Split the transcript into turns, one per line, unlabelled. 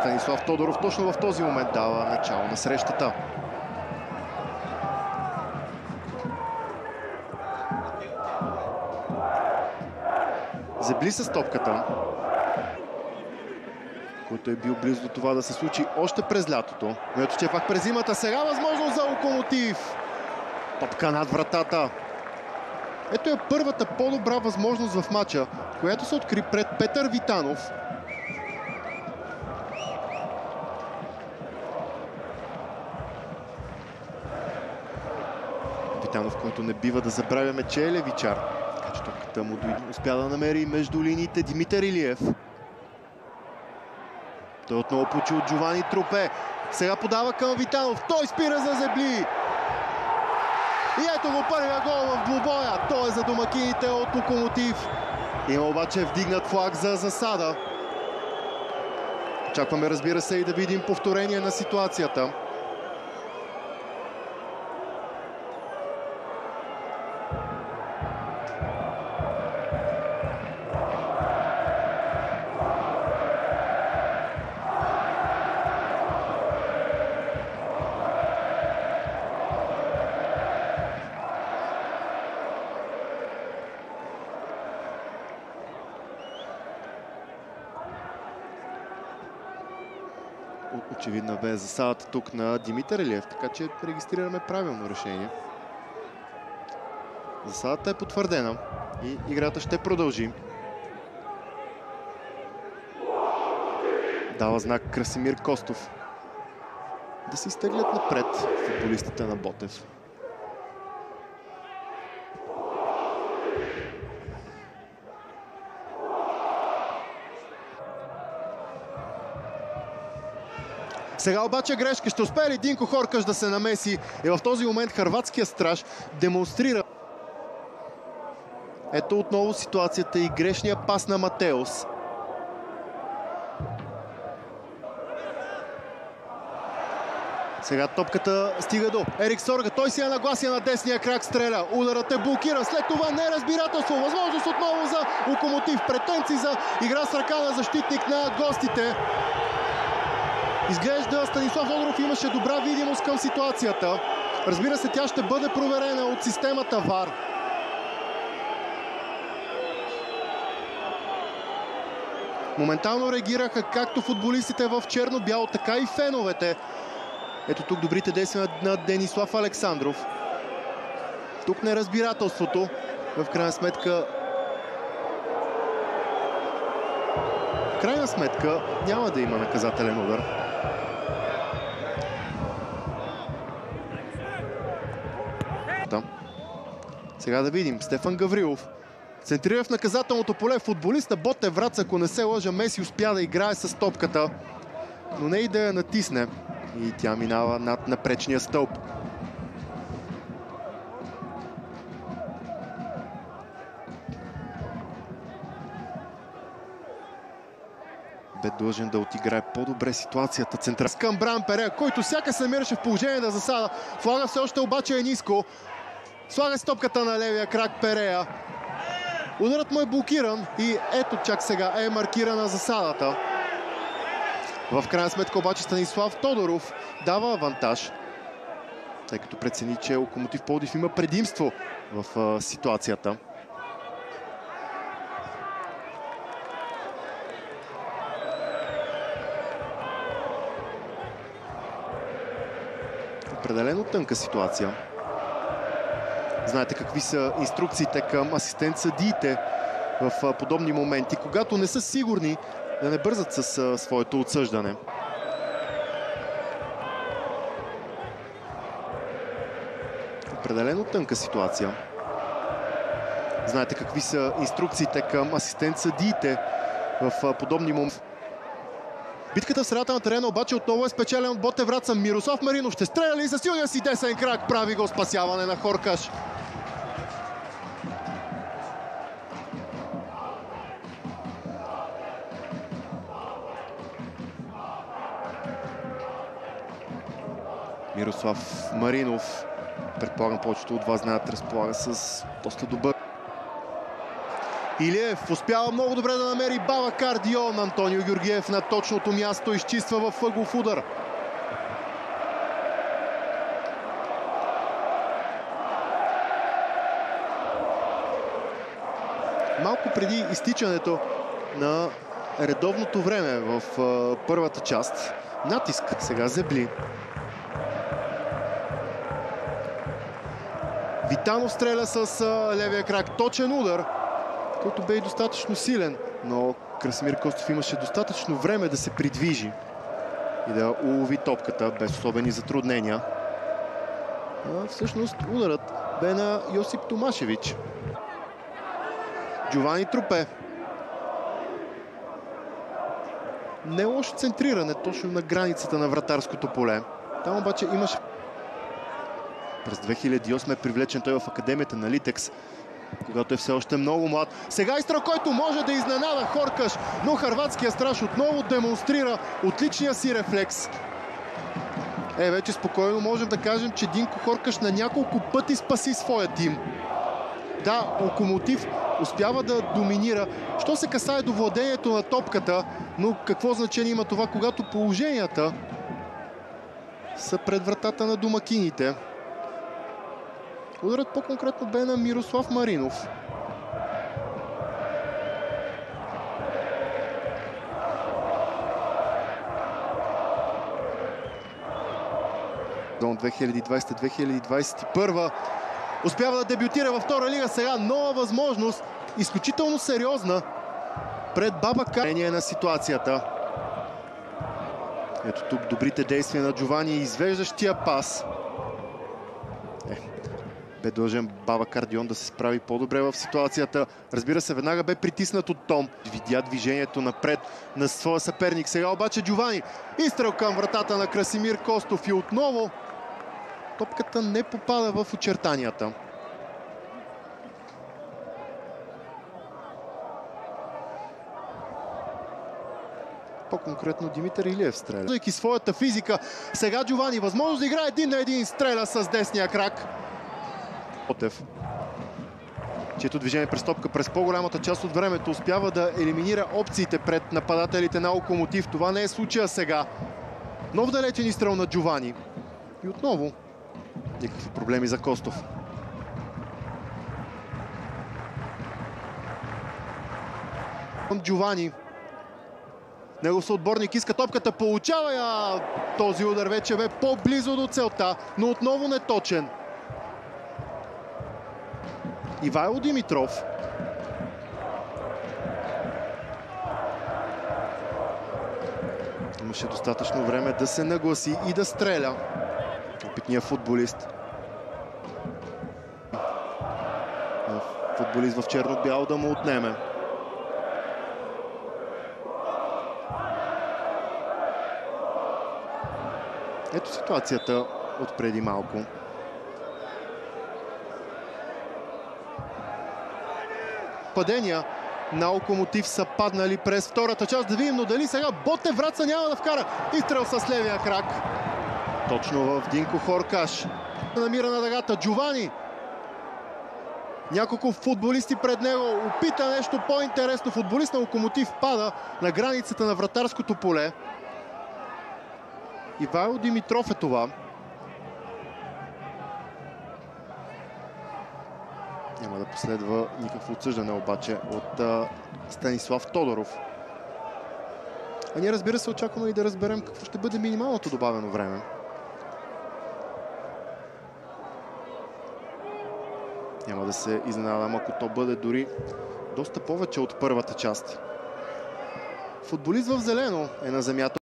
Станислав Тодоров точно в този момент дава начало на срещата. Зебли с топката, който е бил близо до това да се случи още през лятото. Но ето, че пак през зимата. Сега възможност за локомотив. Топка над вратата. Ето е първата по-добра възможност в матча, която се откри пред Петър Витанов. Витанов, който не бива да забравяме, че е левичар. Така че топката му успя да намери между линиите Димитър Илиев. Той отново получи от Джовани Трупе. Сега подава към Витанов. Той спира за Зебли. И ето го първия гол в двубоя. Той е за домакините от Локомотив. Има обаче вдигнат флаг за засада. Очакваме, разбира се, и да видим повторение на ситуацията. Очевидно бе засадата тук на Димитър Елиев, така че регистрираме правилно решение. Засадата е потвърдена и играта ще продължи. Дава знак Красимир Костов да се изтеглят напред футболистите на Ботев. Сега обаче грешка. Ще успее ли Динко Хоркаш да се намеси? И в този момент харватския страж демонстрира. Ето отново ситуацията и грешния пас на Матеос. Сега топката стига до Ерик Сорга. Той си е нагласия на десния крак, стреля. Ударът е блокиран. След това неразбирателство. Възможност отново за локомотив. Претенции за игра с ръка на защитник на гостите. Изглежда Станислав Тодоров имаше добра видимост към ситуацията. Разбира се, тя ще бъде проверена от системата ВАР. Моментално реагираха както футболистите в черно-бяло, така и феновете. Ето тук добрите действия на Денислав Александров. Тук неразбирателството. В крайна сметка крайна сметка няма да има наказателен удар. Сега да видим. Стефан Гаврилов. Центрира в наказателното поле футболиста Боте Врац, ако не се лъжа, Меси успя да играе с топката, но не и да я натисне. И тя минава над напречния стълб. Бе длъжен да отиграе по-добре ситуацията. Централ към Бран Пере, който сяка се намираше в положение да засада. Флага все още обаче е ниско. Слага стопката на левия крак Перея. Ударът му е блокиран и ето чак сега е маркирана засадата. В крайна сметка обаче Станислав Тодоров дава авантаж, тъй като прецени, че Локомотив Полдив има предимство в ситуацията. Определено тънка ситуация. Знаете какви са инструкциите към асистент-съдиите в подобни моменти, когато не са сигурни да не бързат с своето отсъждане. Определено тънка ситуация. Знаете какви са инструкциите към асистент-съдиите в подобни моменти. Битката в средата на терена обаче отново е спечелен от Боте Враца. Мирослав Маринов ще стреля ли за силния си десен крак? Прави го спасяване на Хоркаш. Мирослав Маринов. Предполагам, повечето от вас знаят, разполага с доста добър. Илиев успява много добре да намери Бава Кардион. Антонио Георгиев на точното място изчиства в ъглов удар. Малко преди изтичането на редовното време в първата част. Натиск сега Зебли. Витанов стреля с левия крак. Точен удар, който бе и достатъчно силен. Но Красимир Костов имаше достатъчно време да се придвижи и да улови топката без особени затруднения. А всъщност ударът бе на Йосип Томашевич. Джовани Трупе. Не лошо центриране точно на границата на вратарското поле. Там обаче имаше през 2008 е привлечен той в Академията на Литекс, когато е все още много млад. Сега изстрел, който може да изненада Хоркаш, но харватския страж отново демонстрира отличния си рефлекс. Е, вече спокойно можем да кажем, че Динко Хоркаш на няколко пъти спаси своя тим. Да, Локомотив успява да доминира. Що се касае до владението на топката, но какво значение има това, когато положенията са пред вратата на домакините. Ударът по-конкретно бе на Мирослав Маринов. До 2020-2021 успява да дебютира във втора лига. Сега нова възможност, изключително сериозна пред Баба Карение на ситуацията. Ето тук добрите действия на Джовани и извеждащия пас. Бе дължен Баба Кардион да се справи по-добре в ситуацията. Разбира се, веднага бе притиснат от Том. Видя движението напред на своя съперник. Сега обаче Джовани. Изстрел към вратата на Красимир Костов и отново топката не попада в очертанията. По-конкретно Димитър Илиев стреля. Зайки своята физика, сега Джовани възможност да играе един на един стреля с десния крак. Отев, чието движение през топка през по-голямата част от времето успява да елиминира опциите пред нападателите на Локомотив. Това не е случая сега. Нов далечен изстрел на Джовани. И отново никакви проблеми за Костов. Джовани. Негов съотборник иска топката, получава я. Този удар вече бе по-близо до целта, но отново неточен. Ивайло Димитров. Имаше достатъчно време да се нагласи и да стреля. Опитният футболист. Футболист в черно-бяло да му отнеме. Ето ситуацията от преди малко. Падения на Локомотив са паднали през втората част. Да видим, но дали сега Боте Враца няма да вкара. Изстрел с левия крак. Точно в Динко Хоркаш. Намира на дъгата Джовани. Няколко футболисти пред него. Опита нещо по-интересно. Футболист на Локомотив пада на границата на вратарското поле. Ивайло Димитров е това. Няма да последва никакво отсъждане обаче от Станислав Тодоров. А ние разбира се очакваме и да разберем какво ще бъде минималното добавено време. Няма да се изненадам, ако то бъде дори доста повече от първата част. Футболист в зелено е на земята.